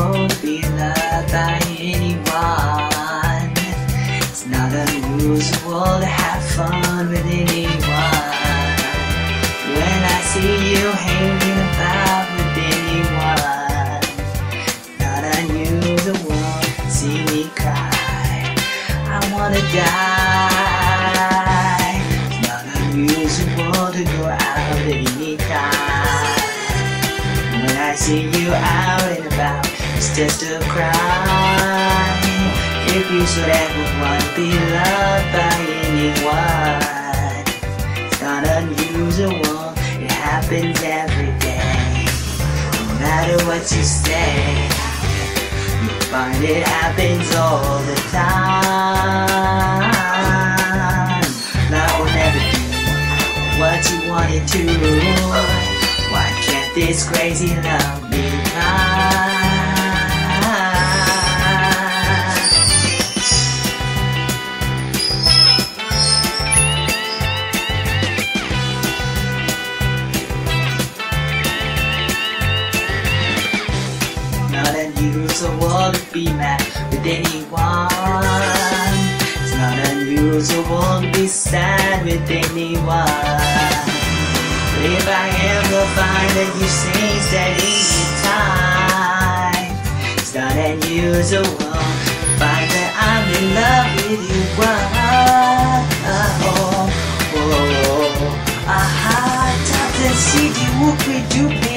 loved by anyone. It's not unusual to have fun with anyone. When I see you hanging about with anyone, not unusual. See me cry. I wanna die. It's not unusual to go out anytime. When I see you just a crime. If you should ever want to be loved by anyone, it's not unusual. It happens every day. No matter what you say, you find it happens all the time. Love will never do what you wanted to. Why can't this crazy love be mine? not unusual to be mad with anyone. It's not unusual to be sad with anyone. But if I ever find that you say that easy time, it's not unusual to find that I'm in love with you. Oh, oh, oh, oh. 아하, 답은 시기 we do.